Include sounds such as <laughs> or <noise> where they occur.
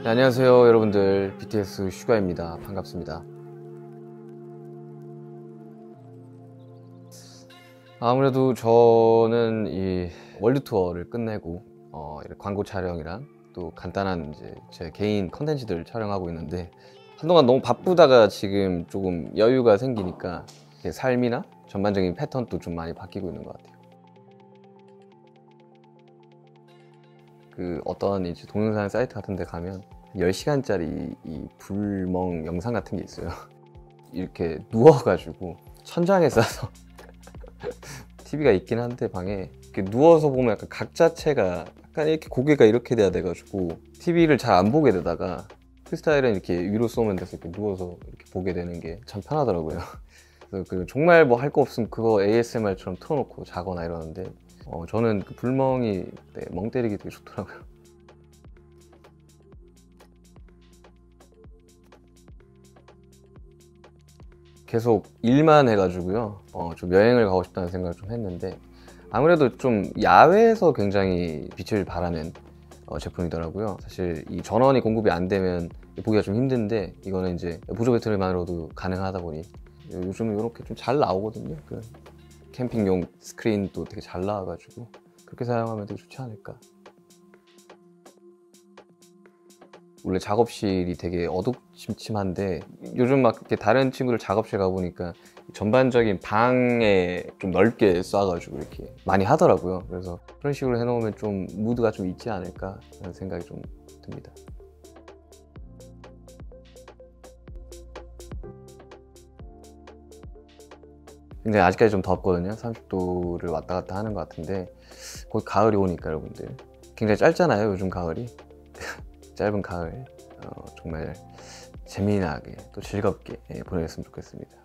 네, 안녕하세요 여러분들. BTS 슈가입니다. 반갑습니다. 아무래도 저는 이 world tour를 끝내고 어, 광고 촬영이랑 또 간단한 이제 제 개인 컨텐츠들을 촬영하고 있는데 한동안 너무 바쁘다가 지금 조금 여유가 생기니까 삶이나 전반적인 패턴도 좀 많이 바뀌고 있는 것 같아요. 그 어떤 이제 동영상 사이트 같은 데 가면 10시간짜리 이 불멍 영상 같은 게 있어요. <laughs> 이렇게 누워가지고 천장에 싸서 <laughs> TV가 있긴 한데 방에 이렇게 누워서 보면 약간 각 자체가 약간 이렇게 고개가 이렇게 돼야 돼가지고 TV를 잘 안 보게 되다가 프리스타일은 이렇게 위로 쏘면 돼서 이렇게 누워서 이렇게 보게 되는 게 참 편하더라고요. <laughs> 그래서 그 정말 뭐 할 거 없으면 그거 ASMR처럼 틀어놓고 자거나 이러는데 어, 저는 그 불멍이 네, 멍 때리기 되게 좋더라고요. 계속 일만 해가지고요. 어, 좀 여행을 가고 싶다는 생각을 좀 했는데 아무래도 좀 야외에서 굉장히 빛을 발하는 어, 제품이더라고요. 사실 이 전원이 공급이 안 되면 보기가 좀 힘든데 이거는 이제 보조 배터리만으로도 가능하다 보니 요즘 이렇게 좀 잘 나오거든요. 그 캠핑용 스크린도 되게 잘 나와가지고 그렇게 사용하면 되게 좋지 않을까. 원래 작업실이 되게 어둑침침한데 요즘 막 이렇게 다른 친구들 작업실 가보니까 전반적인 방에 좀 넓게 쏴가지고 이렇게 많이 하더라고요. 그래서 그런 식으로 해놓으면 좀 무드가 좀 있지 않을까 라는 생각이 좀 듭니다. 굉장히 아직까지 좀 덥거든요. 30도를 왔다 갔다 하는 것 같은데 곧 가을이 오니까 여러분들 굉장히 짧잖아요. 요즘 가을이 <laughs> 짧은 가을 어, 정말 재미나게 또 즐겁게 예, 보내셨으면 좋겠습니다.